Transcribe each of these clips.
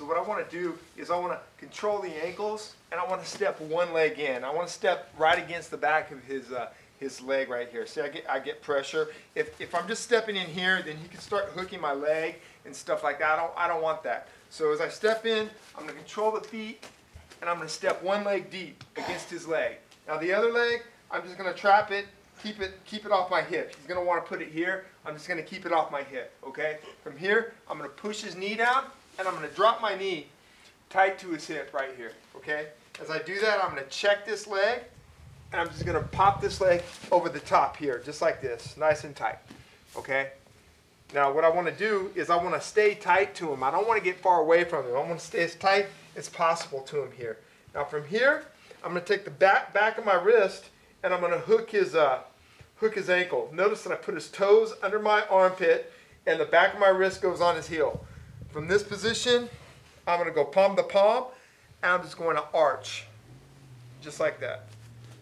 So what I want to do is I want to control the ankles and I want to step one leg in. I want to step right against the back of his uh, his leg right here. See, I get I get pressure. If if I'm just stepping in here, then he can start hooking my leg and stuff like that. I don't I don't want that. So as I step in, I'm to control the feet and I'm to step one leg deep against his leg. Now the other leg, I'm just going to trap it, keep it keep it off my hip. He's want to put it here. I'm just to keep it off my hip, okay? From here, I'm to push his knee down and I'm going to drop my knee tight to his hip right here, okay? As I do that, I'm going to check this leg and I'm just going to pop this leg over the top here, just like this, nice and tight, okay? Now what I want to do is I want to stay tight to him. I don't want to get far away from him. I want to stay as tight as possible to him here. Now from here, I'm going to take the back, back of my wrist and I'm going to hook his, uh, hook his ankle. Notice that I put his toes under my armpit and the back of my wrist goes on his heel. From this position, I'm going to go palm to palm and I'm just going to arch. Just like that.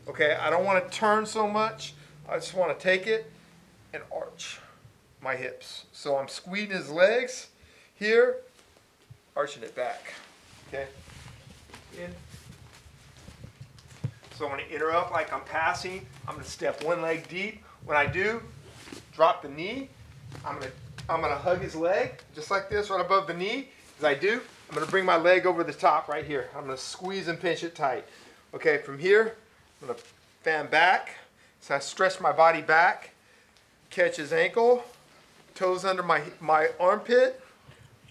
Okay, I don't want to turn so much. I just want to take it and arch my hips. So I'm squeezing his legs here, arching it back. Okay? In. So I'm going to interrupt like I'm passing. I'm going to step one leg deep. When I do, drop the knee. I'm going to I'm to hug his leg just like this right above the knee. As I do, I'm to bring my leg over the top right here. I'm to squeeze and pinch it tight. Okay, from here, I'm to fan back. So I stretch my body back, catch his ankle, toes under my, my armpit,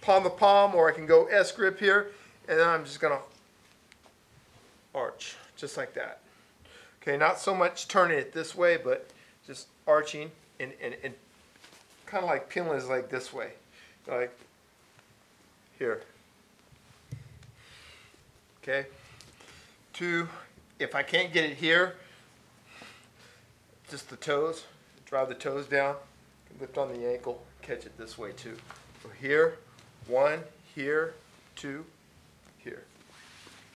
palm to palm, or I can go S grip here, and then I'm just gonna arch, just like that. Okay, not so much turning it this way, but just arching and, and, and kind of like peeling his leg this way, like here. Okay, two, if I can't get it here, just the toes, drive the toes down, lift on the ankle, catch it this way too. So here, one, here, two, here.